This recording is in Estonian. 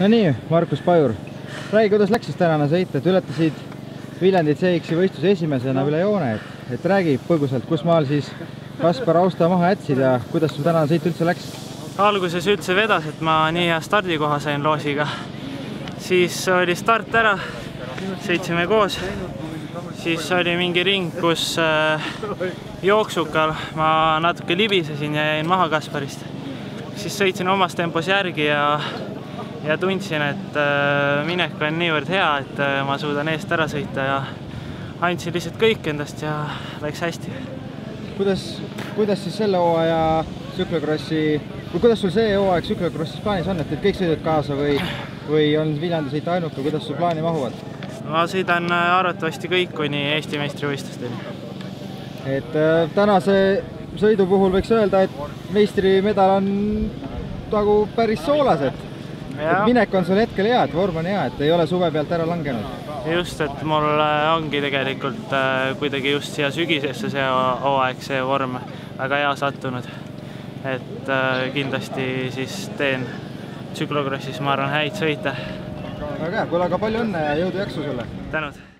no nii, Markus Pajur, räägi, kuidas läks siis tänane sõit, et ületasid Viljandi CX-i võistluse esimesena üle joone, et, et räägi põgusalt, kus maal siis Kaspar Austa maha jätsid ja kuidas sul tänane sõit üldse läks? alguses üldse vedas, et ma nii hea stardikoha sain loosiga. siis oli start ära, sõitsime koos. siis oli mingi ring, kus äh, jooksukal ma natuke libisesin ja jäin maha Kasparist. siis sõitsin omas tempos järgi ja, ja tundsin, et äh, minek on niivõrd hea, et äh, ma suudan eest ära sõita ja andsin lihtsalt kõik endast ja läks hästi. kuidas, kuidas siis selle hooaja tsüklokrossi või kuidas sul see hooaeg tsüklokrossis plaanis on, et need kõik sõidavad kaasa või, või on Viljandi sõit ainuke, kuidas sul plaani mahuvad? ma sõidan arvatavasti kõik kuni Eesti meistrivõistlusteni. et äh, tänase sõidu puhul võiks öelda, et meistrimedal on nagu päris soolas, et, et minek on sul hetkel hea, et vorm on hea, et ei ole suve pealt ära langenud. just, et mul ongi tegelikult äh, kuidagi just siia sügisesse see hooaeg, see vorm väga hea sattunud. et äh, kindlasti siis teen tsüklokrossis, ma arvan, häid sõite. väga hea, kuule aga palju õnne ja jõudu-jaksu sulle! tänud!